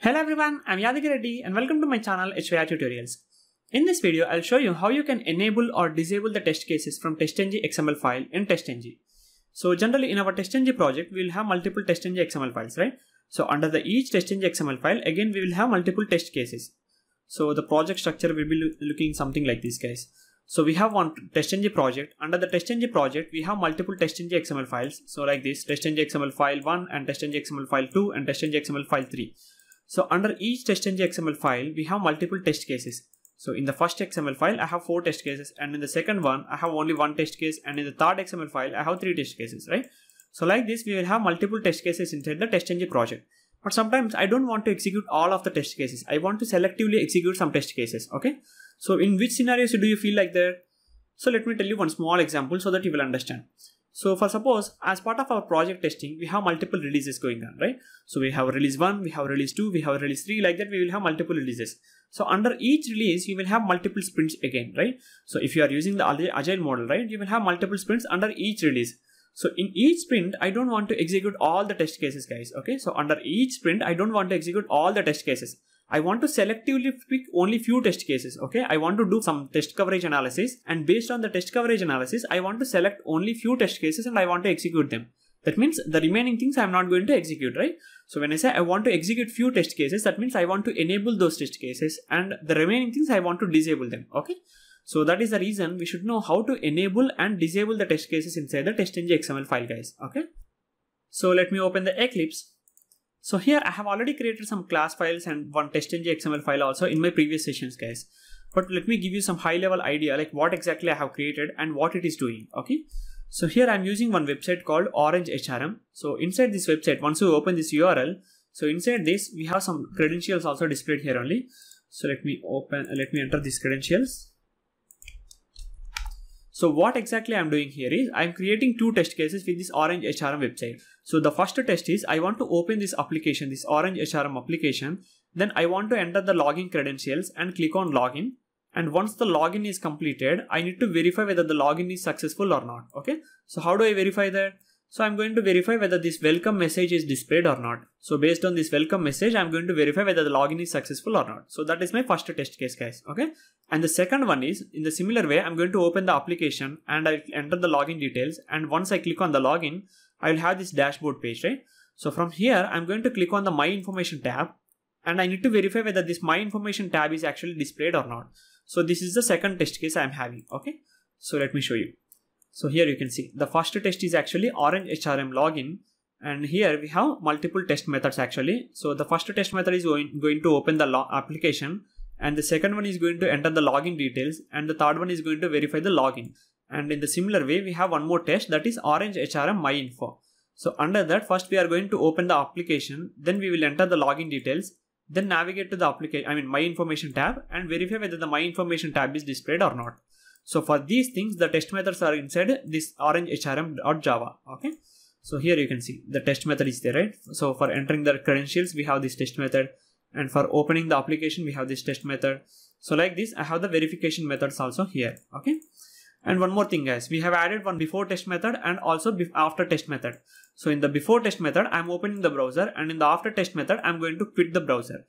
Hello everyone, I'm Yadagiri Reddy and welcome to my channel HYR Tutorials. In this video, I'll show you how you can enable or disable the test cases from TestNG XML file in TestNG. So generally in our TestNG project, we will have multiple TestNG XML files, right? So under the each TestNG XML file, again we will have multiple test cases. So the project structure will be looking something like this guys. So we have one TestNG project. Under the TestNG project, we have multiple TestNG XML files. So like this, TestNG XML file 1 and TestNG XML file 2 and TestNG XML file 3. So under each TestNG XML file, we have multiple test cases. So in the first XML file, I have four test cases and in the second one, I have only one test case and in the third XML file, I have three test cases, right? So like this, we will have multiple test cases inside the TestNG project. But sometimes I don't want to execute all of the test cases. I want to selectively execute some test cases, okay? So in which scenarios do you feel like that? So let me tell you one small example so that you will understand. So for suppose as part of our project testing, we have multiple releases going on, right? So we have release 1, we have release 2, we have release 3, like that we will have multiple releases. So under each release, you will have multiple sprints again, right? So if you are using the agile model, right, you will have multiple sprints under each release. So in each sprint, I don't want to execute all the test cases, guys. Okay. So under each sprint, I don't want to execute all the test cases. I want to selectively pick only few test cases. Okay. I want to do some test coverage analysis and based on the test coverage analysis, I want to select only few test cases and I want to execute them. That means the remaining things I'm not going to execute, right? So when I say I want to execute few test cases, that means I want to enable those test cases and the remaining things I want to disable them. Okay. So that is the reason we should know how to enable and disable the test cases inside the TestNG XML file guys. Okay. So let me open the Eclipse. So here I have already created some class files and one TestNG XML file also in my previous sessions guys. But let me give you some high level idea like what exactly I have created and what it is doing. Okay. So here I'm using one website called Orange HRM. So inside this website, once you open this URL, so inside this we have some credentials also displayed here only. So let me open, let me enter these credentials. So what exactly I'm doing here is I'm creating two test cases with this Orange HRM website. So the first test is I want to open this application, this Orange HRM application. Then I want to enter the login credentials and click on login. And once the login is completed, I need to verify whether the login is successful or not. Okay. So how do I verify that? So I'm going to verify whether this welcome message is displayed or not. So based on this welcome message, I'm going to verify whether the login is successful or not. So that is my first test case guys. Okay. And the second one is in the similar way, I'm going to open the application and I enter the login details. And once I click on the login, I will have this dashboard page, right? So from here, I'm going to click on the my information tab and I need to verify whether this my information tab is actually displayed or not. So this is the second test case I'm having. Okay. So let me show you. So here you can see the first test is actually Orange HRM login. And here we have multiple test methods actually. So the first test method is going, going to open the application and the second one is going to enter the login details and the third one is going to verify the login. And in the similar way, we have one more test that is Orange HRM My Info. So under that, first we are going to open the application, then we will enter the login details, then navigate to the application, I mean My Information tab and verify whether the My Information tab is displayed or not. So for these things, the test methods are inside this orange hrm.java. Okay. So here you can see the test method is there, right? So for entering the credentials, we have this test method. And for opening the application, we have this test method. So like this, I have the verification methods also here. Okay. And one more thing guys, we have added one before test method and also after test method. So in the before test method, I'm opening the browser and in the after test method, I'm going to quit the browser.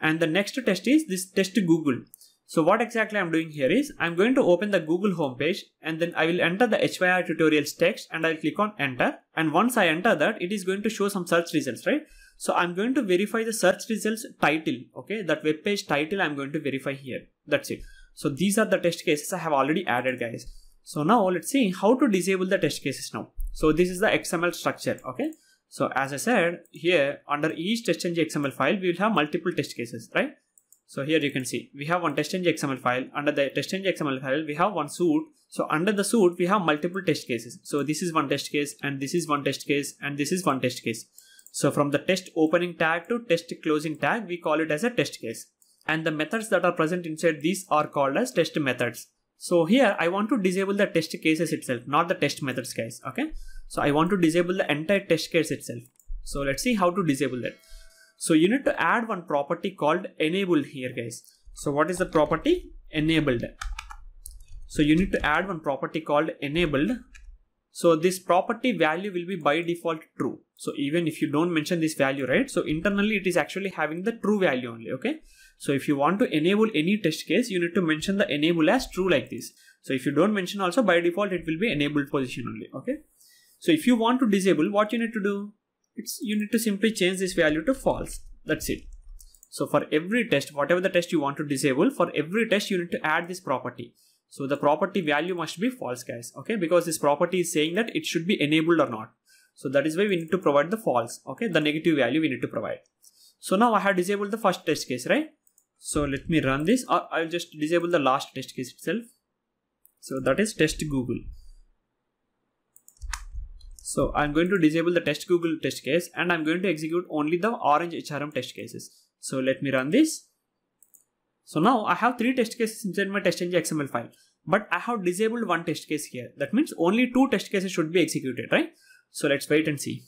And the next test is this test Google. So what exactly I'm doing here is I'm going to open the Google homepage and then I will enter the HYR tutorials text and I'll click on enter. And once I enter that, it is going to show some search results, right? So I'm going to verify the search results title. Okay. That web page title I'm going to verify here. That's it. So these are the test cases I have already added guys. So now let's see how to disable the test cases now. So this is the XML structure. Okay. So as I said here under each TestNG XML file, we will have multiple test cases, right? So here you can see we have one TestNG XML file. Under the TestNG XML file, we have one suite. So under the suit, we have multiple test cases. So this is one test case and this is one test case and this is one test case. So from the test opening tag to test closing tag, we call it as a test case. And the methods that are present inside these are called as test methods. So here I want to disable the test cases itself, not the test methods guys. Okay. So I want to disable the entire test case itself. So let's see how to disable that. So you need to add one property called enabled here guys. So what is the property? Enabled. So you need to add one property called enabled. So this property value will be by default true. So even if you don't mention this value, right? So internally it is actually having the true value only, okay? So if you want to enable any test case, you need to mention the enable as true like this. So if you don't mention also by default, it will be enabled position only, okay? So if you want to disable, what you need to do? It's you need to simply change this value to false. That's it. So for every test, whatever the test you want to disable, for every test you need to add this property. So the property value must be false guys, okay? Because this property is saying that it should be enabled or not. So that is why we need to provide the false, okay? The negative value we need to provide. So now I have disabled the first test case, right? So let me run this or I'll just disable the last test case itself. So that is test Google. So I'm going to disable the test Google test case and I'm going to execute only the orange HRM test cases. So let me run this. So now I have three test cases inside my test XML file, but I have disabled one test case here. That means only two test cases should be executed, right? So let's wait and see.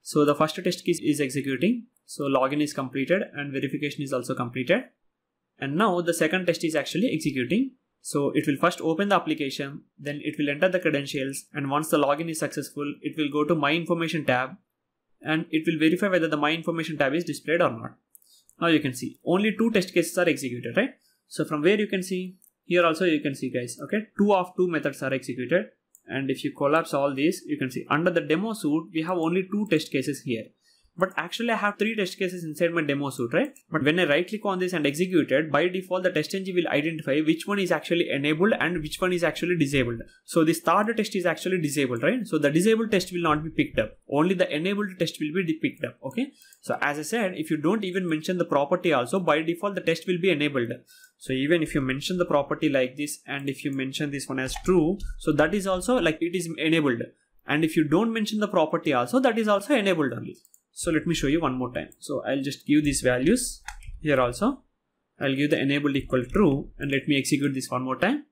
So the first test case is executing. So login is completed and verification is also completed. And now the second test is actually executing. So it will first open the application, then it will enter the credentials. And once the login is successful, it will go to my information tab and it will verify whether the my information tab is displayed or not. Now you can see only two test cases are executed, right? So from where you can see here also you can see guys, okay, two of two methods are executed. And if you collapse all these, you can see under the demo suite, we have only two test cases here. But actually I have three test cases inside my demo suite, right? But when I right click on this and execute it, by default the TestNG will identify which one is actually enabled and which one is actually disabled. So this third test is actually disabled, right? So the disabled test will not be picked up. Only the enabled test will be picked up, okay? So as I said, if you don't even mention the property also, by default the test will be enabled. So even if you mention the property like this and if you mention this one as true, so that is also like it is enabled. And if you don't mention the property also, that is also enabled only. So let me show you one more time. So I'll just give these values here also. I'll give the enabled equal true and let me execute this one more time.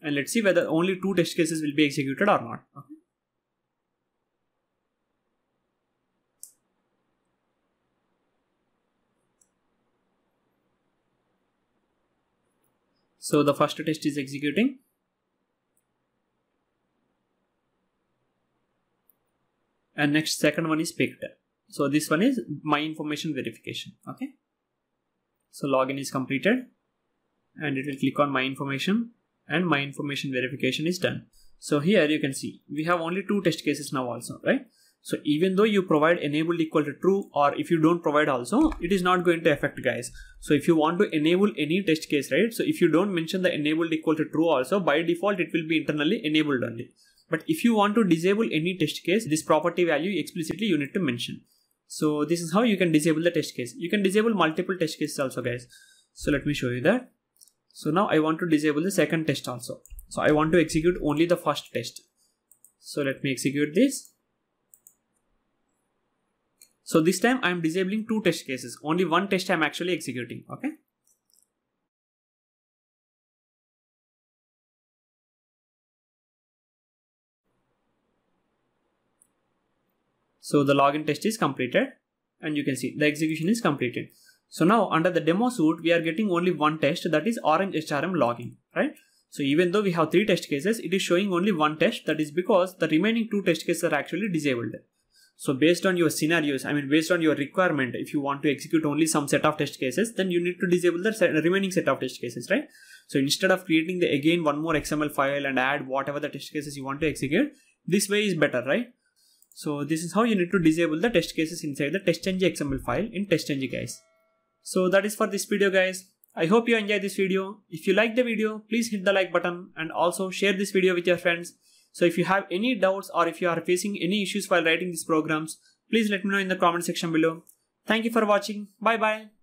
And let's see whether only two test cases will be executed or not. Okay. So the first test is executing. And next second one is picked. So this one is my information verification. Okay. So login is completed and it will click on my information and my information verification is done. So here you can see we have only two test cases now also, right? So even though you provide enabled equal to true or if you don't provide also, it is not going to affect guys. So if you want to enable any test case, right? So if you don't mention the enabled equal to true also, by default, it will be internally enabled only. But if you want to disable any test case, this property value explicitly you need to mention. So this is how you can disable the test case. You can disable multiple test cases also guys. So let me show you that. So now I want to disable the second test also. So I want to execute only the first test. So let me execute this. So this time I am disabling two test cases. Only one test I am actually executing. Okay. So the login test is completed and you can see the execution is completed. So now under the demo suite, we are getting only one test that is Orange HRM login, right? So even though we have three test cases, it is showing only one test. That is because the remaining two test cases are actually disabled. So based on your scenarios, I mean, based on your requirement, if you want to execute only some set of test cases, then you need to disable the set, remaining set of test cases, right? So instead of creating the again one more XML file and add whatever the test cases you want to execute, this way is better, right? So this is how you need to disable the test cases inside the testng XML file in testng guys. So that is for this video guys. I hope you enjoyed this video. If you like the video, please hit the like button and also share this video with your friends. So if you have any doubts or if you are facing any issues while writing these programs, please let me know in the comment section below. Thank you for watching. Bye bye.